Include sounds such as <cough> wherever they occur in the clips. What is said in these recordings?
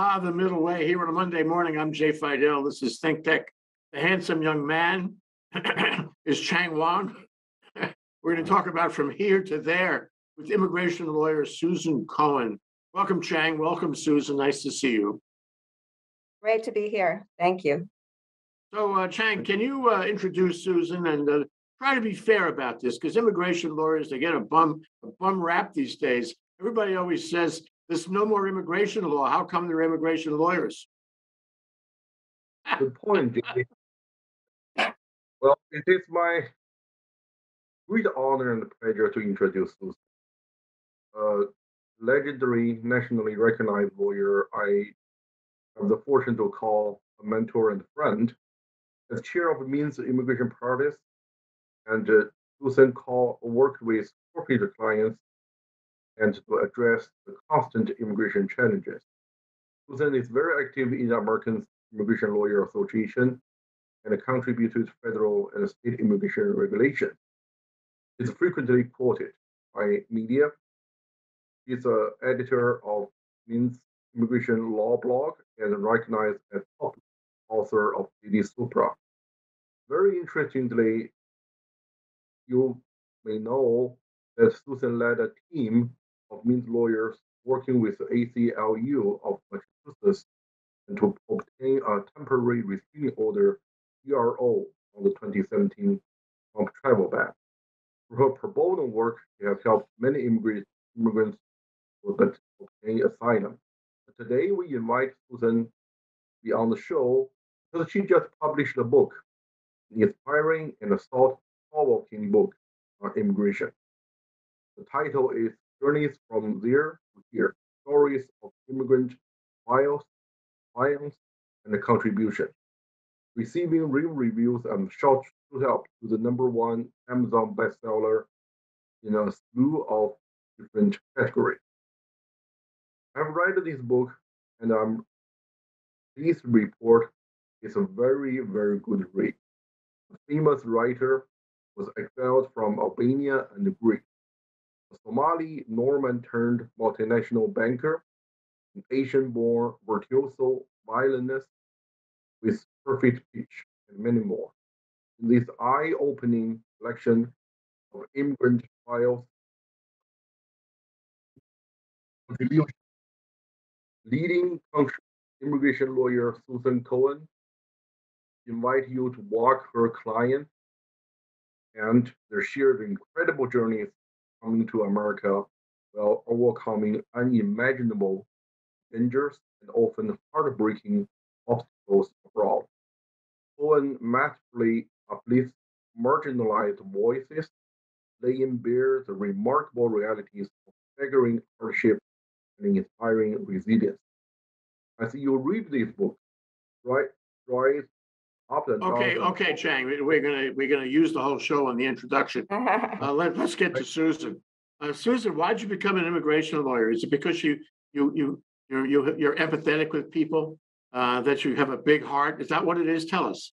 Ah, the middle way here on a Monday morning. I'm Jay Fidell. This is Think Tech. The handsome young man <clears throat> is Chang Wang. <laughs> We're going to talk about from here to there with immigration lawyer Susan Cohen. Welcome, Chang. Welcome, Susan. Nice to see you. Great to be here. Thank you. So, uh, Chang, can you uh, introduce Susan and uh, try to be fair about this? Because immigration lawyers, they get a bum a bum rap these days. Everybody always says there's no more immigration law. How come there are immigration lawyers? Good point. Well, it is my great honor and pleasure to introduce Susan, a legendary, nationally recognized lawyer I have the fortune to call a mentor and friend. As chair of the Mintz of Immigration Practice, and uh, Susan call worked with corporate clients and to address the constant immigration challenges. Susan is very active in the American Immigration Lawyer Association and contributes to federal and state immigration regulation. Is frequently quoted by media. He's an editor of Mintz Immigration Law blog and recognized as top author of JD Supra. Very interestingly, you may know that Susan led a team of Mintz lawyers working with the ACLU of Massachusetts and to obtain a temporary restraining order (TRO) on the 2017 Trump travel ban. Through her pro bono work, she has helped many immigrants immigrants obtain asylum. Today, we invite Susan to be on the show because she just published a book, an inspiring and thought-provoking book on immigration. The title is Journeys from There to Here: Stories of Immigrant Trials, Triumphs, and Contribution. Receiving rave reviews and shot to help to the number one Amazon bestseller in a slew of different categories. I've read this book and I'm report it's a very, very good read. The famous writer was exiled from Albania and Greece. Somali Norman turned multinational banker, an Asian born virtuoso violinist with perfect pitch, and many more. In this eye opening collection of immigrant files, leading immigration lawyer Susan Cohen invite you to walk her client and their shared incredible journeys coming to America while overcoming unimaginable dangers and often heartbreaking obstacles abroad. Cohen masterfully uplifts marginalized voices, laying bare the remarkable realities of staggering hardship and inspiring resilience. As you read this book, right, right Often, Okay, often- okay, Chang, we- we're gonna, we're gonna use the whole show on the introduction. <laughs> Uh, let, let's get to Susan. Uh, Susan, why'd you become an immigration lawyer? Is it because you, you, you, you're, you- you're empathetic with people? Uh, that you have a big heart? Is that what it is? Tell us.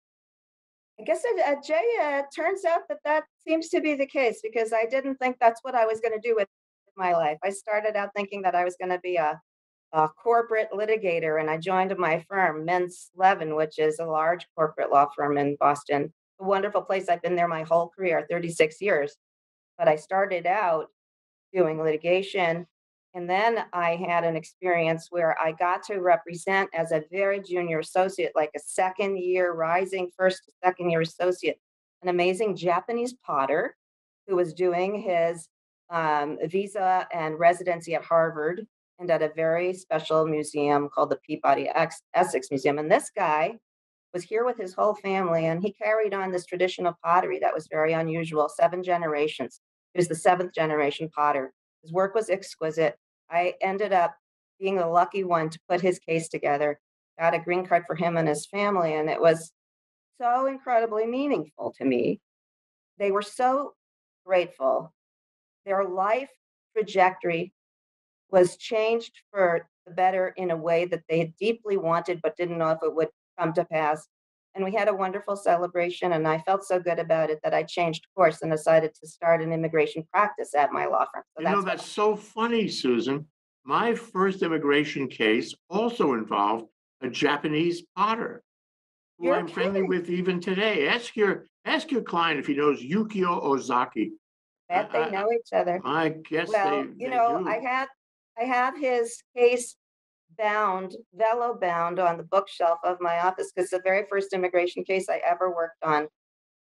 I guess, it, uh, Jay, uh, it turns out that that seems to be the case because I didn't think that's what I was going to do with my life. I started out thinking that I was going to be a, a corporate litigator, and I joined my firm, Mintz Levin, which is a large corporate law firm in Boston. A wonderful place. I've been there my whole career, 36 years. But I started out doing litigation. And then I had an experience where I got to represent as a very junior associate, like a second year rising first to second year associate, an amazing Japanese potter who was doing his um, visa and residency at Harvard and at a very special museum called the Peabody Essex Museum. And this guy was here with his whole family and he carried on this traditional pottery that was very unusual, seven generations. He was the seventh generation potter. His work was exquisite. I ended up being the lucky one to put his case together, got a green card for him and his family, and it was so incredibly meaningful to me. They were so grateful. Their life trajectory was changed for the better in a way that they deeply wanted but didn't know if it would come to pass. And we had a wonderful celebration, and I felt so good about it that I changed course and decided to start an immigration practice at my law firm. So You know, that's so funny, Susan. my first immigration case also involved a Japanese potter who You're I'm friendly with even today. Ask your, ask your client if he knows Yukio Ozaki. Bet they know each other. I guess they, Well, they you know, do. I have, I have his case bound, velo bound on the bookshelf of my office because it's the very first immigration case I ever worked on.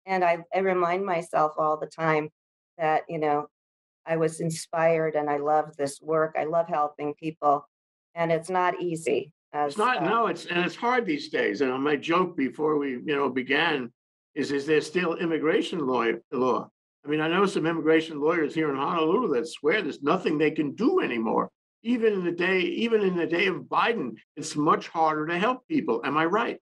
And I, I remind myself all the time that, you know, I was inspired and I love this work. I love helping people. And it's not easy. As, It's not, uh, no, it's, and it's hard these days. And my joke before we, you know, began is, is there still immigration law, law? I mean, I know some immigration lawyers here in Honolulu that swear there's nothing they can do anymore. Even in the day, even in the day of Biden, it's much harder to help people. Am I right?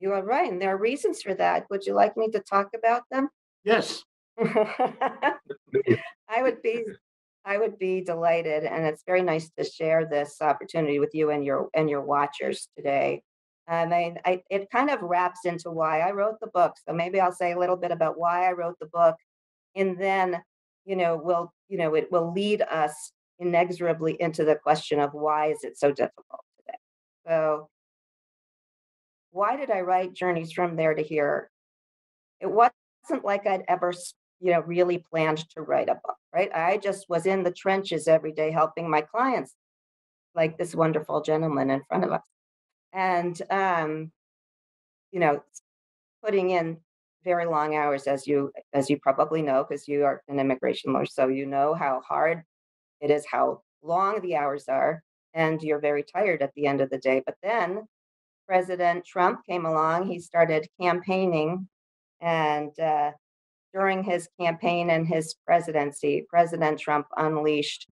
You are right. And there are reasons for that. Would you like me to talk about them? Yes. <laughs> I would be, I would be delighted, and it's very nice to share this opportunity with you and your, and your watchers today. Um, I mean, I, it kind of wraps into why I wrote the book. So maybe I'll say a little bit about why I wrote the book. And then, you know, will, you know, it will lead us inexorably into the question of why is it so difficult today? So why did I write Journeys from There to Here? It wasn't like I'd ever, you know, really planned to write a book, right? I just was in the trenches every day helping my clients, like this wonderful gentleman in front of us. And, um, you know, putting in very long hours, as you, as you probably know, because you are an immigration lawyer, so you know how hard it is, how long the hours are, and you're very tired at the end of the day. But then President Trump came along, he started campaigning, and uh, during his campaign and his presidency, President Trump unleashed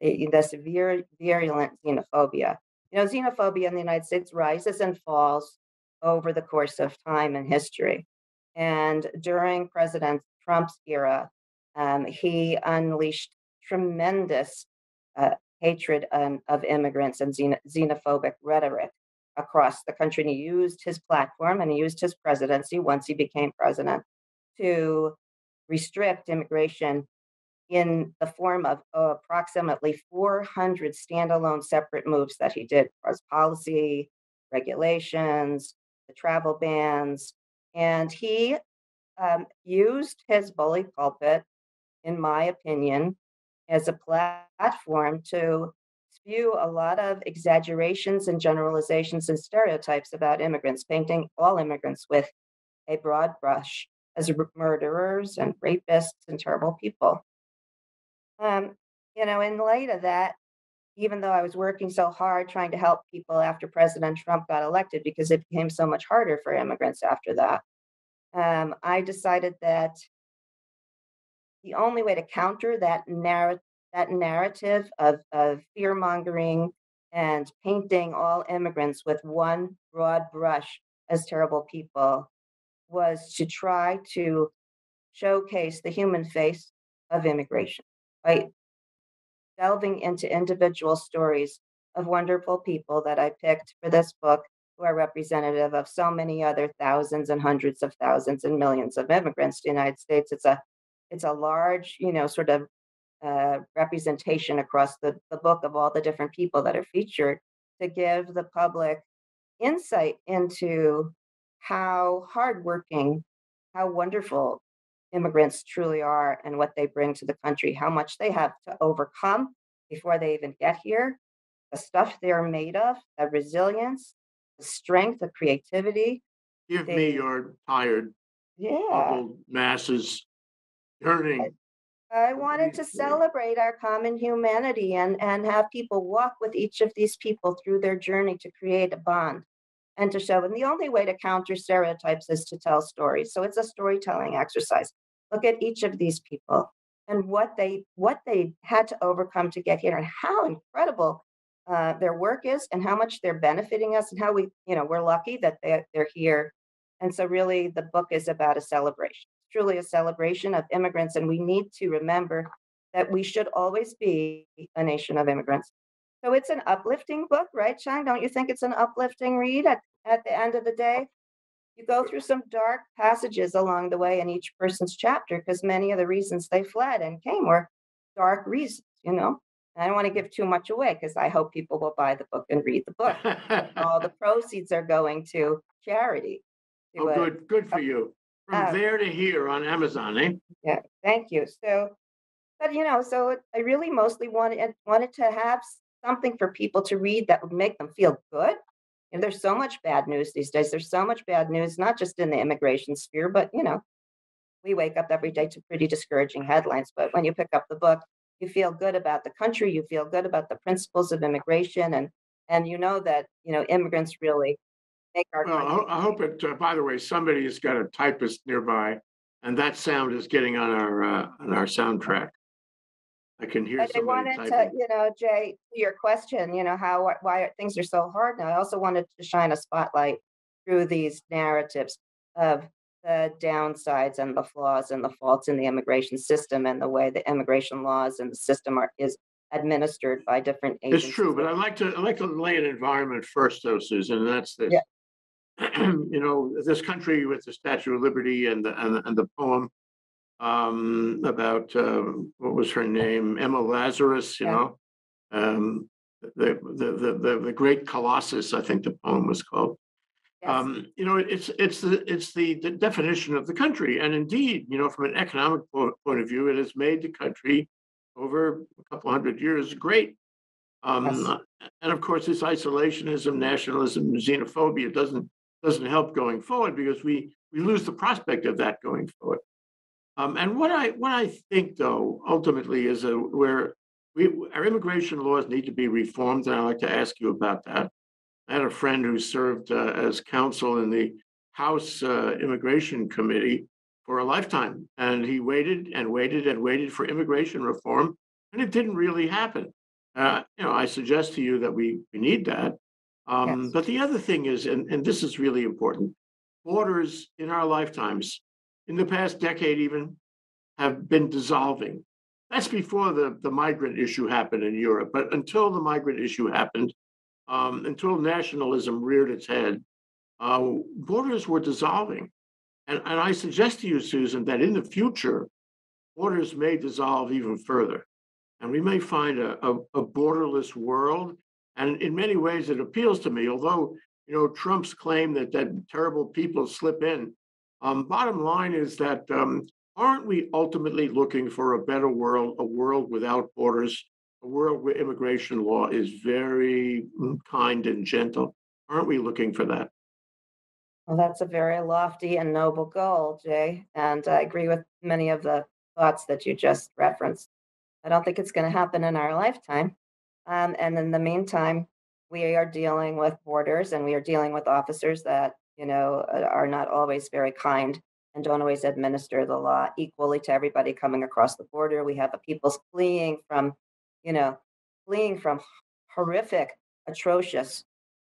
the, severe, virulent xenophobia. You know, xenophobia in the United States rises and falls over the course of time and history. And during President Trump's era, um, he unleashed tremendous uh, hatred um, of immigrants and xenophobic rhetoric across the country. And he used his platform and he used his presidency once he became president to restrict immigration in the form of approximately 400 standalone separate moves that he did across policy, regulations, the travel bans. And he um, used his bully pulpit, in my opinion, as a platform to spew a lot of exaggerations and generalizations and stereotypes about immigrants, painting all immigrants with a broad brush as murderers and rapists and terrible people. Um, you know, in light of that, even though I was working so hard trying to help people after President Trump got elected, because it became so much harder for immigrants after that, um, I decided that the only way to counter that narrative that narrative of, of fear mongering and painting all immigrants with one broad brush as terrible people was to try to showcase the human face of immigration by delving into individual stories of wonderful people that I picked for this book who are representative of so many other thousands and hundreds of thousands and millions of immigrants to the United States. It's a it's a large, you know, sort of uh, representation across the, the book of all the different people that are featured to give the public insight into how hardworking, how wonderful immigrants truly are and what they bring to the country, how much they have to overcome before they even get here, the stuff they're made of, the resilience, the strength, the creativity. Give me your tired, Yeah. masses yearning. I wanted to celebrate our common humanity and, and have people walk with each of these people through their journey to create a bond and to show. And the only way to counter stereotypes is to tell stories. So it's a storytelling exercise. Look at each of these people and what they what they had to overcome to get here and how incredible uh, their work is and how much they're benefiting us and how we, you know, we're lucky that they, they're here. And so really the book is about a celebration truly a celebration of immigrants, and we need to remember that we should always be a nation of immigrants. So it's an uplifting book, right, Chang? Don't you think it's an uplifting read at, at the end of the day? You go through some dark passages along the way in each person's chapter because many of the reasons they fled and came were dark reasons, you know? I don't want to give too much away because I hope people will buy the book and read the book. <laughs> All the proceeds are going to charity. to Oh, a- good, good for you. From there to here on Amazon, eh? Yeah, thank you. So, but you know, so I really mostly wanted wanted to have something for people to read that would make them feel good. And there's so much bad news these days. There's so much bad news, not just in the immigration sphere, but you know, we wake up every day to pretty discouraging headlines. But when you pick up the book, you feel good about the country. You feel good about the principles of immigration, and and you know that you know immigrants really make our Well, I country. ho- I hope it, uh, by the way, somebody's got a typist nearby and that sound is getting on our, uh, on our soundtrack. I can hear But I somebody wanted to, typing. you know, Jay, to your question, you know, how, wh- why things are so hard now. I also wanted to shine a spotlight through these narratives of the downsides and the flaws and the faults in the immigration system and the way the immigration laws and the system are, is administered by different agencies. It's agencies. true, but I'd like to, I'd like to lay an environment first though, Susan, and that's this. Yeah. <clears throat> You know, this country with the Statue of Liberty and the, and the, and the poem um, about, um, what was her name? Emma Lazarus, you Yeah. know? Um, the, the, the, the, Great Colossus, I think the poem was called. Yes. Um, you know, it's, it's the, it's the, the definition of the country. And indeed, you know, from an economic point of view, it has made the country over a couple hundred years great. Um, and of course, this isolationism, nationalism, xenophobia doesn't, doesn't help going forward because we, we lose the prospect of that going forward. Um, and what I, what I think though, ultimately is a, where we, our immigration laws need to be reformed, and I'd like to ask you about that. I had a friend who served uh, as counsel in the House uh, Immigration Committee for a lifetime, and he waited and waited and waited for immigration reform, and it didn't really happen. Uh, you know, I suggest to you that we, we need that. Um, Yes. But the other thing is, and, and this is really important, borders in our lifetimes, in the past decade even, have been dissolving. That's before the, the migrant issue happened in Europe, but until the migrant issue happened, um, until nationalism reared its head, uh, borders were dissolving. And, and I suggest to you, Susan, that in the future, borders may dissolve even further. And we may find a, a, a borderless world. And in many ways, it appeals to me, although, you know, Trump's claim that, that terrible people slip in. Um, bottom line is that um, aren't we ultimately looking for a better world, a world without borders, a world where immigration law is very mm, kind and gentle? Aren't we looking for that? Well, that's a very lofty and noble goal, Jay, and I agree with many of the thoughts that you just referenced. I don't think it's going to happen in our lifetime. Um, and in the meantime, we are dealing with borders and we are dealing with officers that, you know, are not always very kind and don't always administer the law equally to everybody coming across the border. We have people fleeing from, you know, fleeing from horrific, atrocious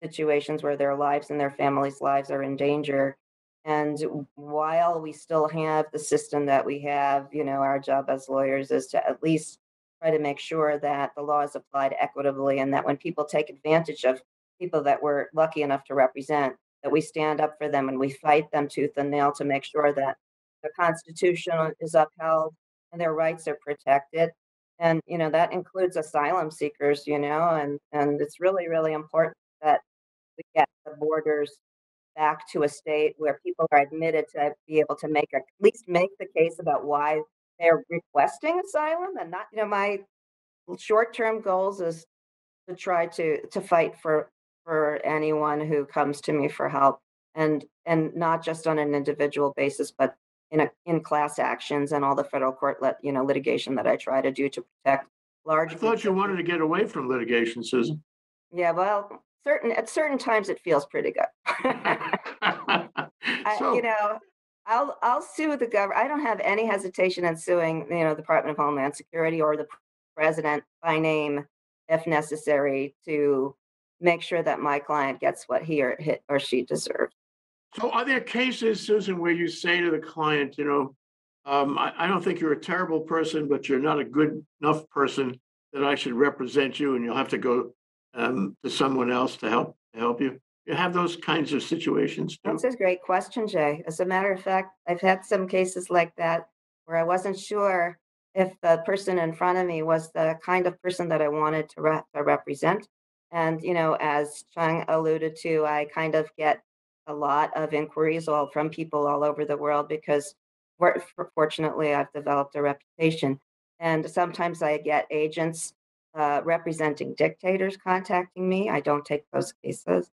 situations where their lives and their families' lives are in danger. And while we still have the system that we have, you know, our job as lawyers is to at least try to make sure that the law is applied equitably and that when people take advantage of people that we're lucky enough to represent, that we stand up for them and we fight them tooth and nail to make sure that the Constitution is upheld and their rights are protected. And, you know, that includes asylum seekers, you know, and, and it's really, really important that we get the borders back to a state where people are admitted to be able to make a, at least make the case about why they're requesting asylum and not, you know, my short-term goals is to try to to fight for for anyone who comes to me for help and and not just on an individual basis but in a in class actions and all the federal court let you know litigation that I try to do to protect large I thought you wanted to get away from litigation, Susan. yeah, well, certain at certain times it feels pretty good. <laughs> <laughs> I, So, you know, I'll I'll sue the government. I don't have any hesitation in suing, you know, the Department of Homeland Security or the president by name if necessary to make sure that my client gets what he or or she deserves. so are there cases, Susan, where you say to the client, you know, um, I, I don't think you're a terrible person, but you're not a good enough person that I should represent you and you'll have to go um, to someone else to help, to help you? You have those kinds of situations too? That's a great question, Jay. As a matter of fact, I've had some cases like that where I wasn't sure if the person in front of me was the kind of person that I wanted to, re- to represent. And, you know, as Chang alluded to, I kind of get a lot of inquiries all from people all over the world because fortunately I've developed a reputation. And sometimes I get agents uh, representing dictators contacting me. I don't take those cases,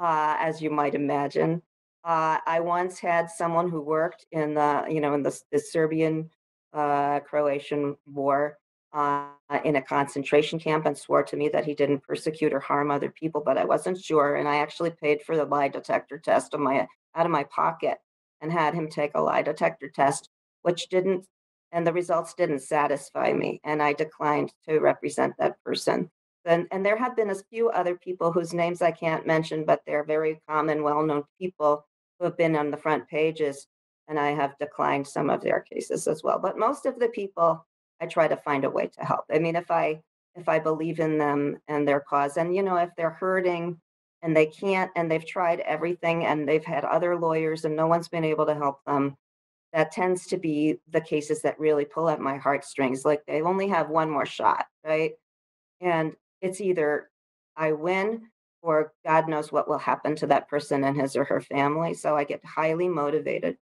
uh, as you might imagine. Uh, I once had someone who worked in the, you know, in the, the Serbian uh, Croatian war uh, in a concentration camp and swore to me that he didn't persecute or harm other people, but I wasn't sure. And I actually paid for the lie detector test of my out of my pocket and had him take a lie detector test, which didn't, and the results didn't satisfy me, and I declined to represent that person. And, and there have been a few other people whose names I can't mention, but they're very common, well-known people who have been on the front pages and I have declined some of their cases as well. But most of the people, I try to find a way to help. I mean, if I if I believe in them and their cause, and you know, if they're hurting and they can't, and they've tried everything, and they've had other lawyers, and no one's been able to help them, that tends to be the cases that really pull at my heartstrings. Like they only have one more shot, right? And it's either I win or God knows what will happen to that person and his or her family. So I get highly motivated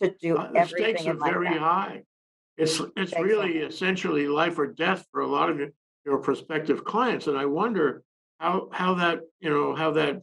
to do Uh, The stakes everything are in my very power. high. It's, it's Stakes are really essentially life or death for a lot of your, your prospective clients. And I wonder how, how that, you know, how that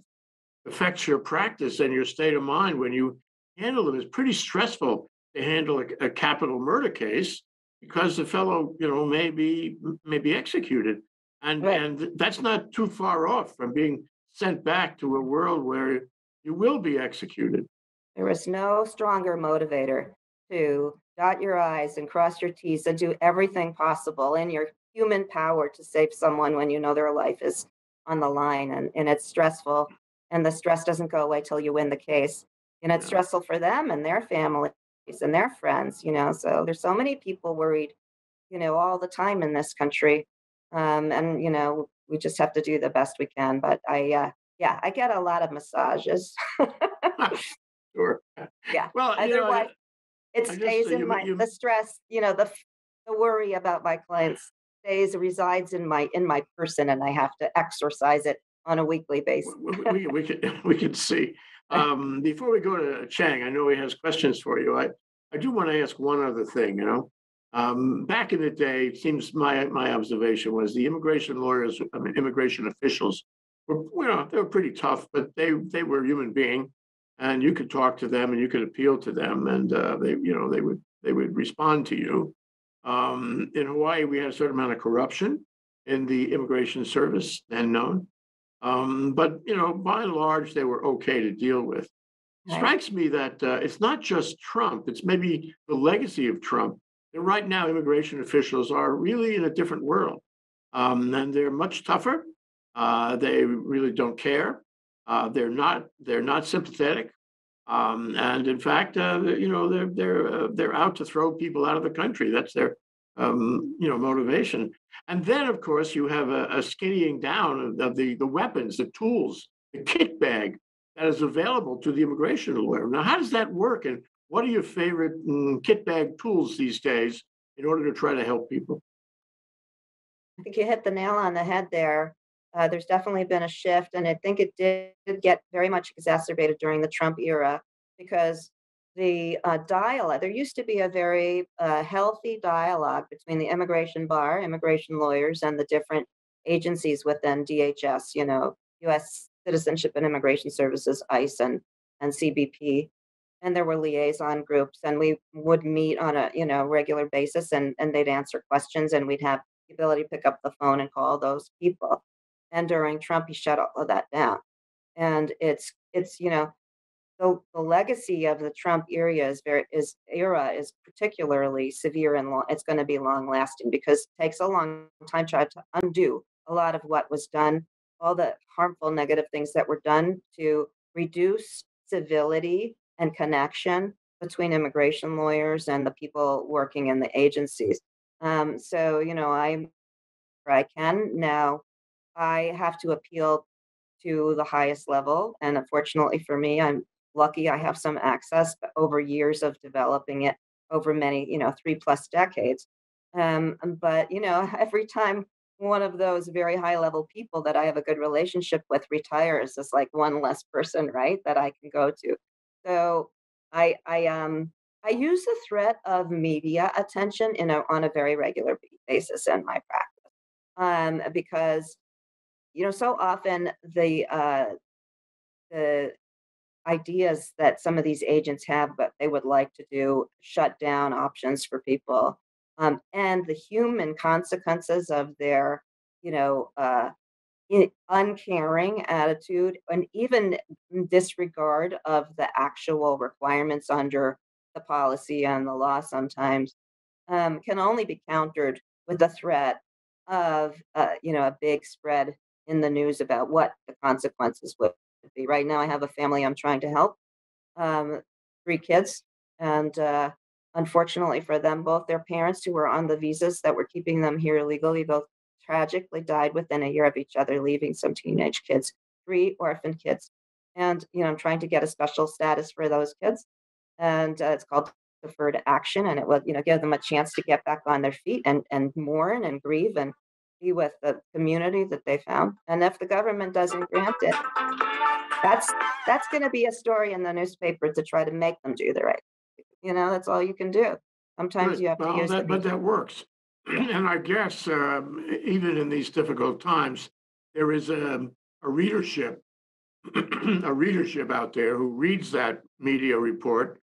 affects your practice and your state of mind when you handle them. It's pretty stressful to handle a, a capital murder case because the fellow, you know, may be, may be executed. And, Right. and that's not too far off from being sent back to a world where you will be executed. There is no stronger motivator to dot your I's and cross your T's and do everything possible in your human power to save someone when you know their life is on the line and, and it's stressful. And the stress doesn't go away till you win the case. And it's Yeah. stressful for them and their families and their friends, you know. So there's so many people worried, you know, all the time in this country. Um, and, you know, we just have to do the best we can. But I, uh, yeah, I get a lot of massages. <laughs> Sure. Yeah. Well, you know, It stays in you- my, you- the stress, you know, the, the worry about my clients stays, resides in my, in my person and I have to exercise it on a weekly basis. We, we, we can, <laughs> we can see. <laughs> Um, before we go to Chang, I know he has questions for you. I, I do want to ask one other thing, you know? Um, back in the day, it seems my, my observation was the immigration lawyers, I mean, immigration officials were, you know, they were pretty tough, but they, they were a human being. And you could talk to them and you could appeal to them and, uh, they, you know, they would, they would respond to you. Um, in Hawaii, we had a certain amount of corruption in the immigration service, then known. Um, but you know, by and large, they were okay to deal with. Strikes me that uh, it's not just Trump; it's maybe the legacy of Trump. That right now, immigration officials are really in a different world, um, and they're much tougher. Uh, they really don't care. Uh, they're not. They're not sympathetic. Um, and in fact, uh, you know, they're they're uh, they're out to throw people out of the country. That's their um, you know motivation. And then, of course, you have a, a skinnying down of, of the, the weapons, the tools, the kit bag that is available to the immigration lawyer. Now, how does that work? And what are your favorite mm, kit bag tools these days in order to try to help people? I think you hit the nail on the head there. Uh, there's definitely been a shift, and I think it did get very much exacerbated during the Trump era because the uh, dialogue, there used to be a very uh, healthy dialogue between the immigration bar, immigration lawyers, and the different agencies within DHS, you know, US Citizenship and Immigration Services, ICE, and, and CBP. And there were liaison groups, and we would meet on a you know regular basis, and, and they'd answer questions, and we'd have the ability to pick up the phone and call those people. And during Trump, he shut all of that down. And it's it's you know the, the legacy of the Trump era is very is era is particularly severe and long, it's going to be long lasting because it takes a long time to undo a lot of what was done, all the harmful negative things that were done to reduce civility and connection between immigration lawyers and the people working in the agencies. Um, so you know, I I can now. I have to appeal to the highest level, and unfortunately for me, I'm lucky I have some access but over years of developing it over many, you know, three plus decades. Um, but you know, <laughs> every time one of those very high level people that I have a good relationship with retires, is like one less person, right, that I can go to. So I I um I use the threat of media attention in a, on a very regular basis in my practice um, because you know so often the uh, the ideas that some of these agents have, but they would like to do shut down options for people, um, and the human consequences of their, you know, uh, uncaring attitude and even disregard of the actual requirements under the policy and the law sometimes um, can only be countered with the threat of, uh, you know, a big spread in the news about what the consequences would be. Right now, I have a family I'm trying to help, um, three kids, and uh, unfortunately for them, both their parents who were on the visas that were keeping them here illegally, both tragically died within a year of each other, leaving some teenage kids, three orphan kids. And you know, I'm trying to get a special status for those kids, and uh, it's called deferred action, and it will, you know, give them a chance to get back on their feet and and mourn and grieve and be with the community that they found. And if the government doesn't grant it, that's that's going to be a story in the newspaper to try to make them do the right. You know, that's all you can do. Sometimes Good. you have to Well, use the that, but that works. <clears throat> And I guess, um, even in these difficult times, there is a, a readership, <clears throat> a readership out there who reads that media report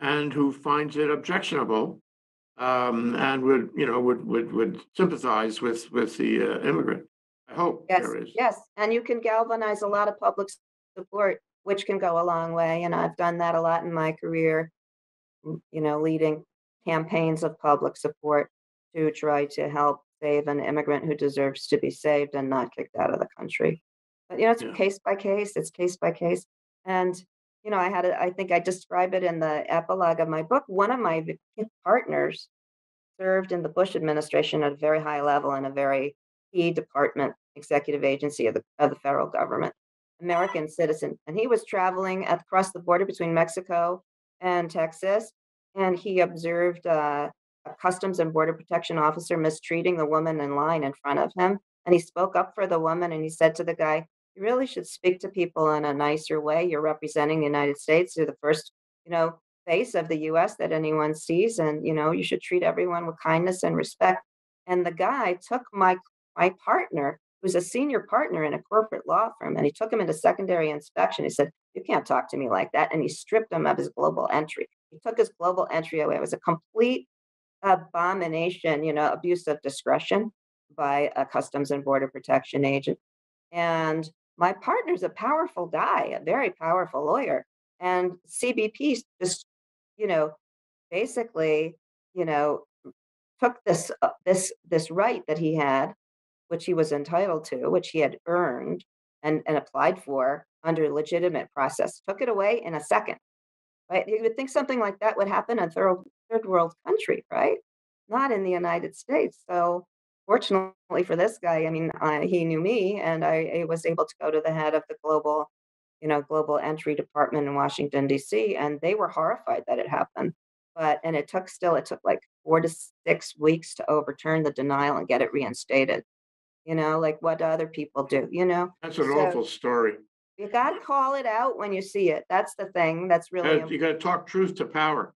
and who finds it objectionable, um, and would, you know, would, would, would sympathize with, with the uh, immigrant. I hope Yes, there is. yes, and you can galvanize a lot of public support, which can go a long way. And I've done that a lot in my career. You know, leading campaigns of public support to try to help save an immigrant who deserves to be saved and not kicked out of the country. But you know, it's Yeah. case by case. It's case by case. And you know, I had, a, I think I describe it in the epilogue of my book. One of my partners served in the Bush administration at a very high level in a very key department, executive agency of the, of the federal government, American citizen. And he was traveling at, across the border between Mexico and Texas. And he observed uh, a Customs and Border Protection officer mistreating the woman in line in front of him. And he spoke up for the woman and he said to the guy, You really should speak to people in a nicer way. You're representing the United States. You're the first, you know, face of the US that anyone sees. And, you know, you should treat everyone with kindness and respect. And the guy took my my partner, who's a senior partner in a corporate law firm, and he took him into secondary inspection. He said, You can't talk to me like that. And he stripped him of his global entry. He took his global entry away. It was a complete abomination, you know, abuse of discretion by a Customs and Border Protection agent. And my partner's a powerful guy, a very powerful lawyer. And CBP just, you know, basically, you know, took this uh, this this right that he had, which he was entitled to, which he had earned and, and applied for under legitimate process, took it away in a second. Right? You would think something like that would happen in a third, world country, right? Not in the United States. So fortunately for this guy, I mean, uh, he knew me, and I, I was able to go to the head of the global, you know, global entry department in Washington D.C., and they were horrified that it happened. But and it took still it took like four to six weeks to overturn the denial and get it reinstated. You know, like what do other people do? You know, That's an So- awful story. you got to call it out when you see it. That's the thing. That's really. You gotta talk truth to power.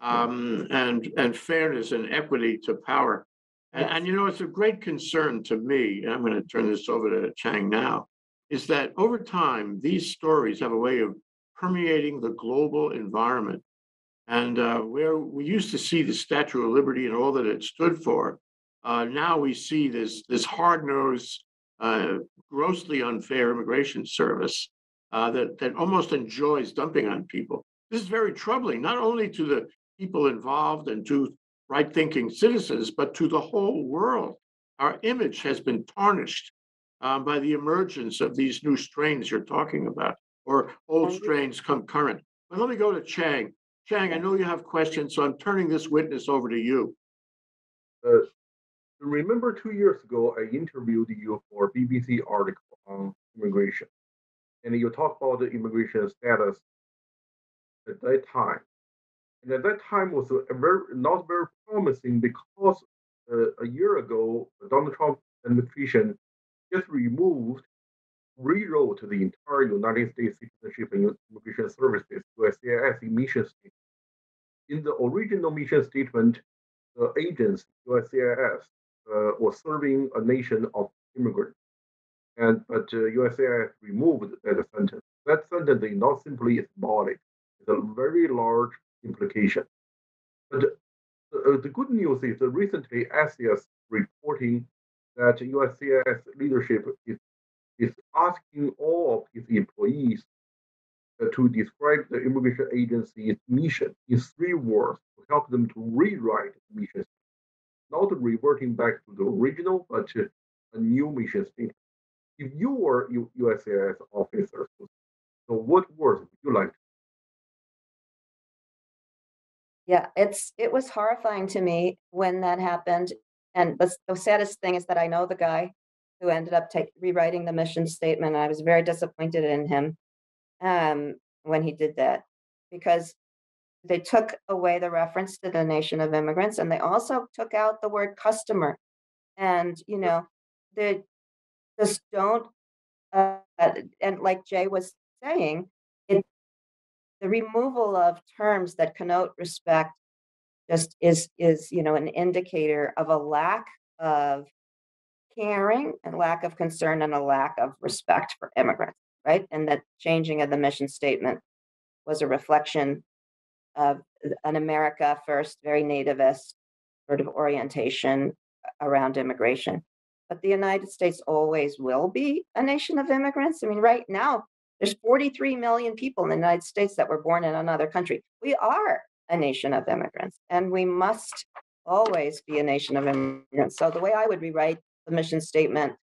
Um, and, and fairness and equity to power. And, and you know, it's a great concern to me, and I'm gonna turn this over to Chang now, is that over time, these stories have a way of permeating the global environment. And uh, where we used to see the Statue of Liberty and all that it stood for, uh, now we see this, this hard-nosed, uh, grossly unfair immigration service uh, that, that almost enjoys dumping on people. This is very troubling, not only to the people involved and to right-thinking citizens, but to the whole world. Our image has been tarnished um, by the emergence of these new strains you're talking about, or old strains come current. But let me go to Chang. Chang, I know you have questions, so I'm turning this witness over to you. Uh, remember two years ago, I interviewed you for a BBC article on immigration, and you talked about the immigration status at that time. And at that time was very, not very promising because a year ago, Donald Trump administration just removed, rewrote the entire United States Citizenship and Immigration Services USCIS mission statement. In the original mission statement, the agency USCIS uh, was serving a nation of immigrants, and but uh, USCIS removed that sentence. That sentence is not simply symbolic; it's a very large implication. But uh, the good news is that recently Axios reporting that USCIS leadership is, is asking all of its employees uh, to describe the immigration agency's mission in three words to help them to rewrite the mission, not reverting back to the original, but to a new mission statement. If you were USCIS officer, so what words would you like? to Yeah, it's it was horrifying to me when that happened. And the, the saddest thing is that I know the guy who ended up take, rewriting the mission statement. I was very disappointed in him um, when he did that because they took away the reference to the nation of immigrants and they also took out the word customer. And, you know, they just don't, uh, and like Jay was saying, the removal of terms that connote respect just is is you know an indicator of a lack of caring and lack of concern and a lack of respect for immigrants right? And that changing of the mission statement was a reflection of an america first very nativist sort of orientation around immigration. But the united states always will be a nation of immigrants. I mean right now there's 43 million people in the United States that were born in another country. We are a nation of immigrants, and we must always be a nation of immigrants. So the way I would rewrite the mission statement,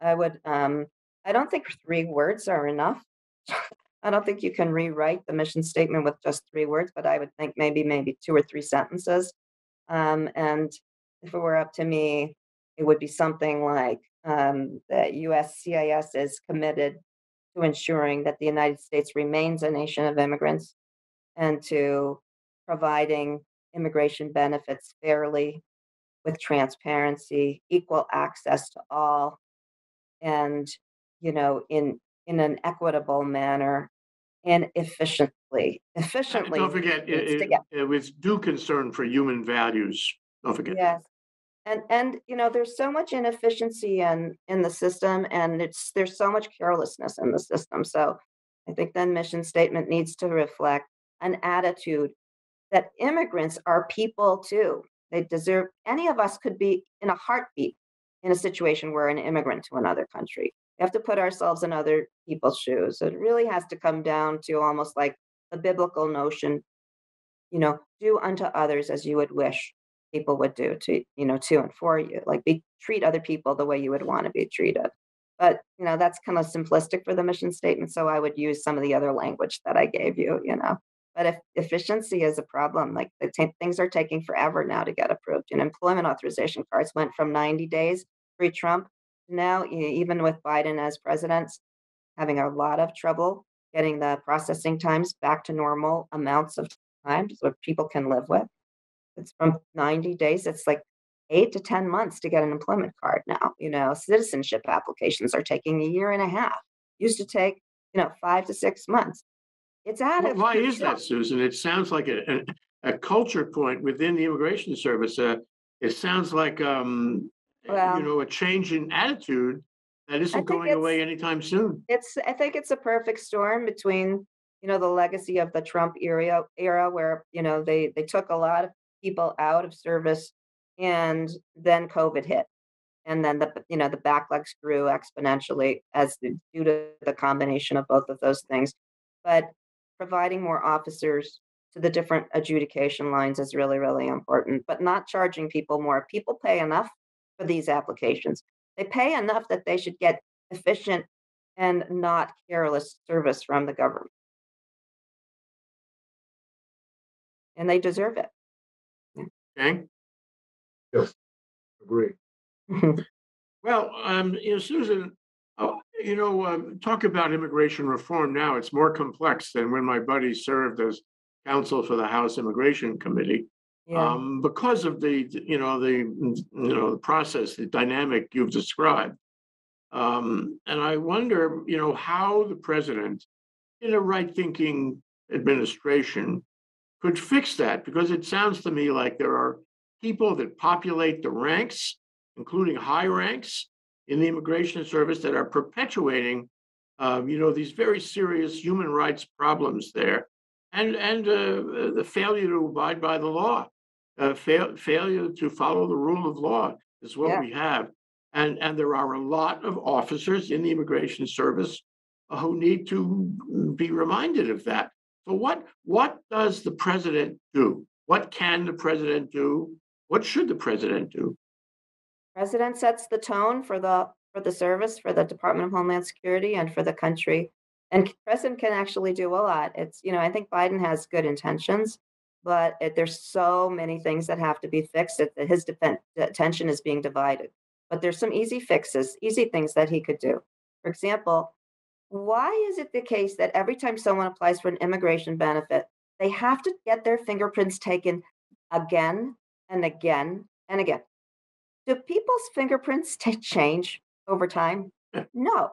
I would. Um, I don't think three words are enough. <laughs> I don't think you can rewrite the mission statement with just three words, but I would think maybe maybe two or three sentences. Um, and if it were up to me, it would be something like um, that USCIS is committed to ensuring that the United States remains a nation of immigrants and to providing immigration benefits fairly with transparency, equal access to all, and you know, in in an equitable manner and efficiently. And Efficiently Don't forget, it- get it- with due concern for human values. Don't forget. Yes. And and you know, there's so much inefficiency in in the system and it's there's so much carelessness in the system. So I think then mission statement needs to reflect an attitude that immigrants are people too. They deserve any of us could be in a heartbeat in a situation where an immigrant to another country. We have to put ourselves in other people's shoes. It really has to come down to almost like the biblical notion, you know, do unto others as you would wish people would do to you know to and for you like be treat other people the way you would want to be treated. But you know that's kind of simplistic for the mission statement so i would use some of the other language that i gave you you know. But if efficiency is a problem like ta- things are taking forever now to get approved and employment authorization cards went from 90 days pre-trump now even with biden as president having a lot of trouble getting the processing times back to normal amounts of time so people can live with it's from 90 days. It's like eight to 10 months to get an employment card now. You know, citizenship applications are taking a year and a half. Used to take, you know, five to six months. It's out Wh- of Why is that, Susan? It sounds like a, a, a culture point within the immigration service. Uh, it sounds like, um, Well- you know, a change in attitude that isn't going away anytime soon. It's I think it's a perfect storm between, you know, the legacy of the Trump era era where, you know, they they took a lot of people out of service and then COVID hit. And then the you know the backlogs grew exponentially as the, due to the combination of both of those things. But providing more officers to the different adjudication lines is really really important. But not charging people more. People pay enough for these applications. They pay enough that they should get efficient and not careless service from the government. And they deserve it. Okay? Yes. Agree. <laughs> Well, um, you know, Susan, uh, you know, um, talk about immigration reform now. It's more complex than when my buddy served as counsel for the House Immigration Committee. Yeah, um, because of the, you know, the, you know, the process, the dynamic you've described. Um, and I wonder, you know, how the president, in a right-thinking administration, could fix that, because it sounds to me like there are people that populate the ranks, including high ranks in the immigration service that are perpetuating, um, you know, these very serious human rights problems there. And, and, uh, the failure to abide by the law uh, fail, failure to follow the rule of law is what Yeah. we have. And, and there are a lot of officers in the immigration service who need to be reminded of that. So what, what does the president do? What can the president do? What should the president do? president sets the tone for the, for the service, for the Department of Homeland Security and for the country. And president can actually do a lot. It's, you know, I think Biden has good intentions, but it, there's so many things that have to be fixed that his defen- attention is being divided. But there's some easy fixes, easy things that he could do. For example, why is it the case that every time someone applies for an immigration benefit, they have to get their fingerprints taken again and again and again? Do people's fingerprints ta- change over time? No.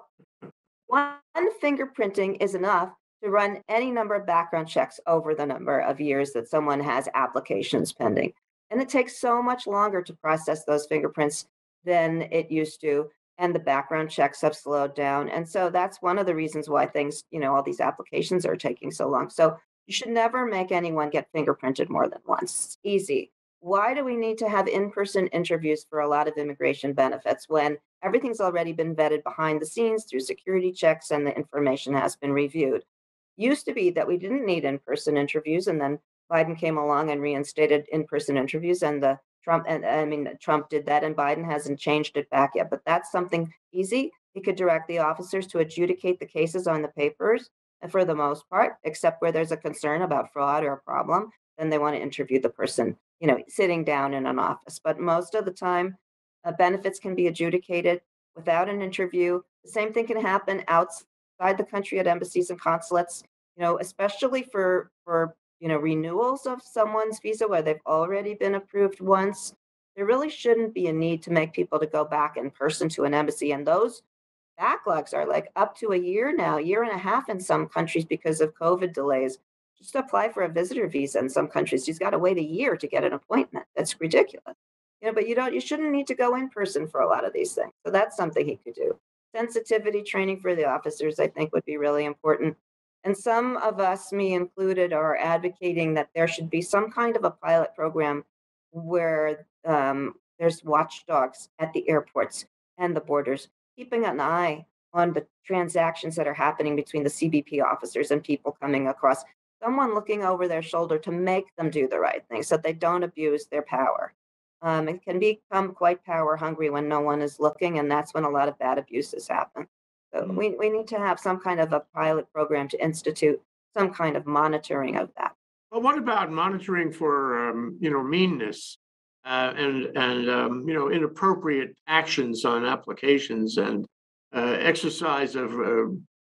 One fingerprinting is enough to run any number of background checks over the number of years that someone has applications pending. And it takes so much longer to process those fingerprints than it used to. And the background checks have slowed down. And so that's one of the reasons why things, you know, all these applications are taking so long. So you should never make anyone get fingerprinted more than once. Easy. Why do we need to have in person interviews for a lot of immigration benefits when everything's already been vetted behind the scenes through security checks and the information has been reviewed? Used to be that we didn't need in person interviews, and then Biden came along and reinstated in person interviews, and the Trump and I mean Trump did that, and Biden hasn't changed it back yet. But that's something easy. He could direct the officers to adjudicate the cases on the papers for the most part, except where there's a concern about fraud or a problem, then they want to interview the person, you know, sitting down in an office. But most of the time, uh, benefits can be adjudicated without an interview. The same thing can happen outside the country at embassies and consulates, you know, especially for for you know renewals of someone's visa where they've already been approved once. There really shouldn't be a need to make people to go back in person to an embassy, and those backlogs are like up to a year now, year and a half in some countries because of COVID delays. Just apply for a visitor visa in some countries, you've got to wait a year to get an appointment. That's ridiculous. You know, but you don't you shouldn't need to go in person for a lot of these things. So that's something he could do. Sensitivity training for the officers, I think, would be really important. And some of us, me included, are advocating that there should be some kind of a pilot program where um, there's watchdogs at the airports and the borders, keeping an eye on the transactions that are happening between the CBP officers and people coming across. Someone looking over their shoulder to make them do the right thing so they don't abuse their power. Um, it can become quite power hungry when no one is looking, and that's when a lot of bad abuses happen. Mm. we, we need to have some kind of a pilot program to institute some kind of monitoring of that. But what about monitoring for, um, you know, meanness? Uh, and, and, um, you know, inappropriate actions on applications and, uh, exercise of, uh,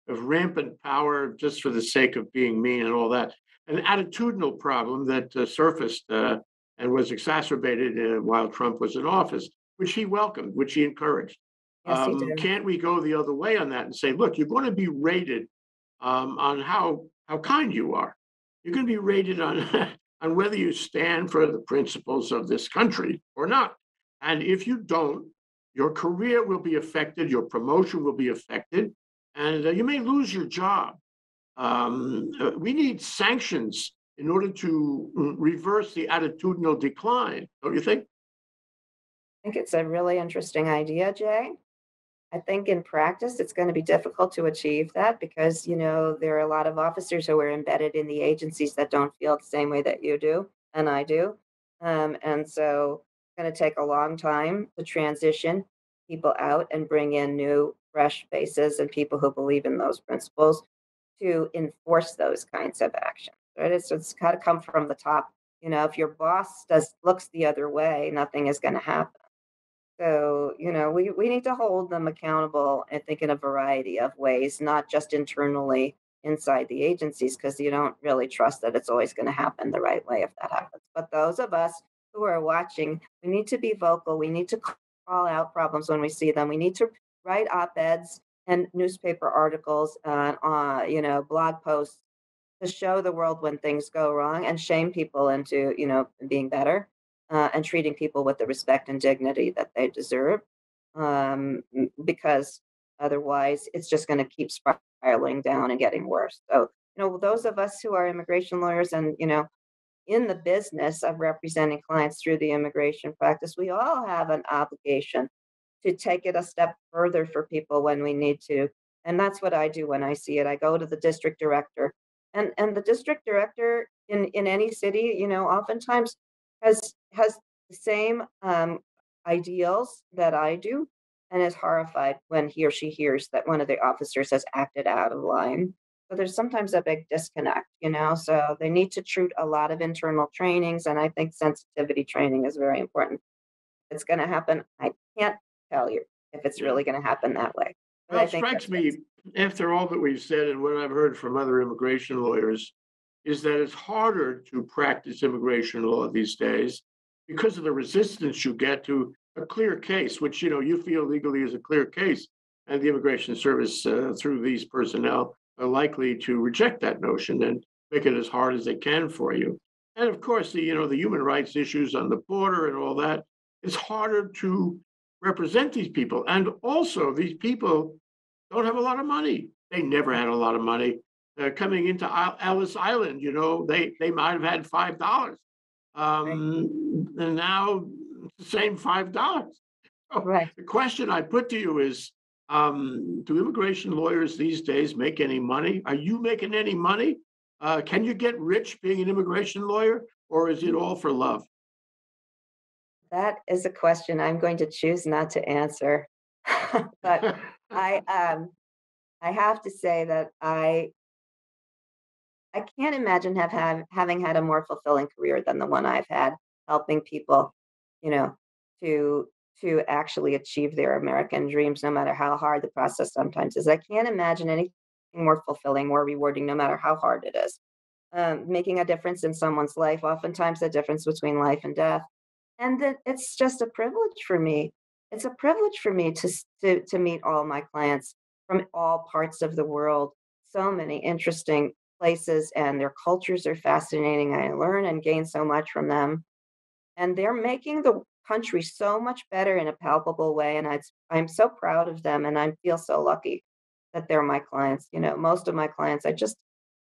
of rampant power just for the sake of being mean and all that. An attitudinal problem that uh, surfaced, uh, and was exacerbated, uh, while Trump was in office, which he welcomed, which he encouraged. Yes, Um, can't we go the other way on that and say, look, you're going to be rated um, on how how kind you are. You're going to be rated on <laughs> on whether you stand for the principles of this country or not. And if you don't, your career will be affected, your promotion will be affected, and uh, you may lose your job. Um, uh, we need sanctions in order to reverse the attitudinal decline, don't you think? I think it's a really interesting idea, Jay. I think in practice, it's going to be difficult to achieve that because, you know, there are a lot of officers who are embedded in the agencies that don't feel the same way that you do and I do. Um, and so it's going to take a long time to transition people out and bring in new, fresh faces and people who believe in those principles to enforce those kinds of actions. Right? It's, it's got to come from the top. You know, if your boss does looks the other way, nothing is going to happen. So, you know, we, we need to hold them accountable, I think, in a variety of ways, not just internally inside the agencies because you don't really trust that it's always going to happen the right way if that happens. But those of us who are watching, we need to be vocal. We need to call out problems when we see them. We need to write op-eds and newspaper articles, uh, uh, you know, blog posts to show the world when things go wrong and shame people into, you know, being better uh, and treating people with the respect and dignity that they deserve. Um, because otherwise, it's just going to keep spiraling down and getting worse. So, you know, those of us who are immigration lawyers and, you know, in the business of representing clients through the immigration practice, we all have an obligation to take it a step further for people when we need to. And that's what I do when I see it. I go to the district director. And and the district director in in any city, you know, oftentimes has has the same um, ideals that I do and is horrified when he or she hears that one of the officers has acted out of line. So there's sometimes a big disconnect, you know. So they need to treat a lot of internal trainings, and I think sensitivity training is very important. It's going to happen. I can't tell you if it's really going to happen that way. Well, it strikes me, after all that we've said and what I've heard from other immigration lawyers, is that it's harder to practice immigration law these days because of the resistance you get to a clear case, which, you know, you feel legally is a clear case. And the Immigration Service, uh, through these personnel, are likely to reject that notion and make it as hard as they can for you. And of course, the, you know, the human rights issues on the border and all that, it's harder to represent these people. And also, these people don't have a lot of money. They never had a lot of money. Uh, coming into Ellis Island, you know, they they might have had five dollars, um, and now the same five dollars. right. The question I put to you is: um, Do immigration lawyers these days make any money? Are you making any money? Uh, can you get rich being an immigration lawyer, or is it all for love? That is a question I'm going to choose not to answer. <laughs> but I <laughs> um I have to say that I I can't imagine have, have having had a more fulfilling career than the one I've had helping people, you know, to to actually achieve their American dreams no matter how hard the process sometimes is. I can't imagine anything more fulfilling, more rewarding no matter how hard it is. Um, making a difference in someone's life, oftentimes the difference between life and death. And that it's just a privilege for me it's a privilege for me to, to to meet all my clients from all parts of the world so many interesting places and their cultures are fascinating i learn and gain so much from them and they're making the country so much better in a palpable way and I, i'm so proud of them and i feel so lucky that they're my clients you know most of my clients i just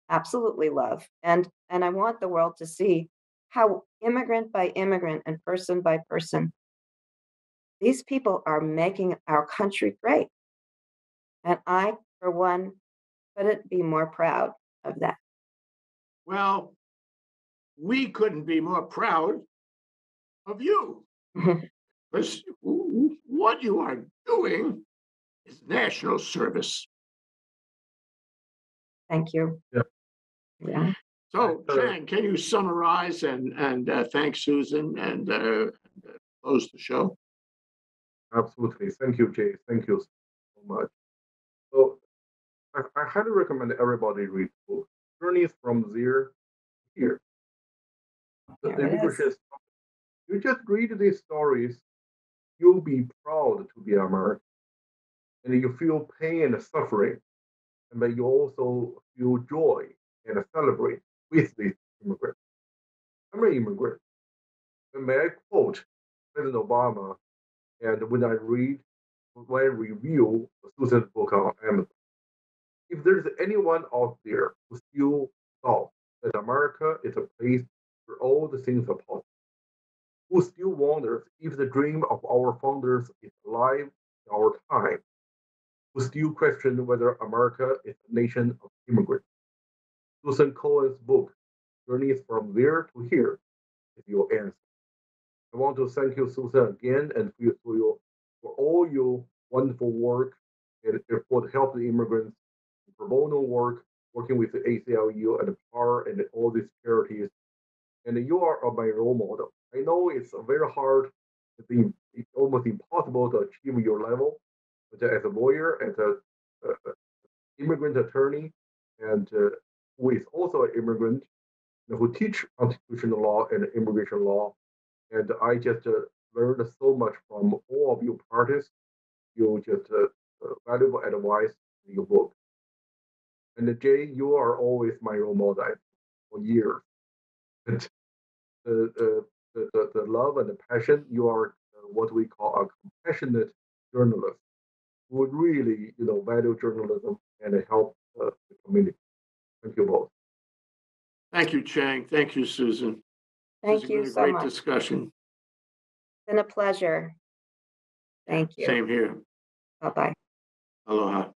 absolutely love and and i want the world to see how immigrant by immigrant and person by person these people are making our country great. And I, for one, couldn't be more proud of that. Well, we couldn't be more proud of you. <laughs> Because what you are doing is national service. Thank you. Yeah. Yeah. So, Uh, Chang, can you summarize and and uh, thank Susan and uh, close the show? Absolutely. Thank you, Jay. Thank you so much. I, I highly recommend everybody read the book. Journeys from there to here. The it is- You just read these stories, you'll be proud to be American. And you feel pain and suffering. And but you also feel joy and celebrate with these immigrants. I'm an immigrant. And may I quote President Obama and when I read, when I review Susan's book on Amazon, if there's anyone out there who still thought that America is a place where all the things are possible, who still wonders if the dream of our founders is alive in our time, who still question whether America is a nation of immigrants, Susan Cohen's book, Journeys from There to Here, is your answer. I want to thank you, Susan, again, and for, your, for, all your wonderful work and for the help of the immigrants, bono work, working with the ACLU and PAIR and all these charities. And you are my role model. I know it's very hard, it's, it's almost impossible to achieve your level, but as a lawyer, as a, uh, immigrant attorney, and uh, who is also an immigrant, who teach constitutional law and immigration law. And I just uh, learned so much from all of you parties. You just uh, uh, valuable advice in your book. And Jay, you are always my role model for years. And the, the, the, the, the love and the passion, you are uh, what we call a compassionate journalist who would really, you know, value journalism and help uh, the community. Thank you both. Thank you, Chang. Thank you, Susan. This has Thank you been a so Great much. It's discussion. been a pleasure. Thank you. Same here. Bye-bye. Aloha.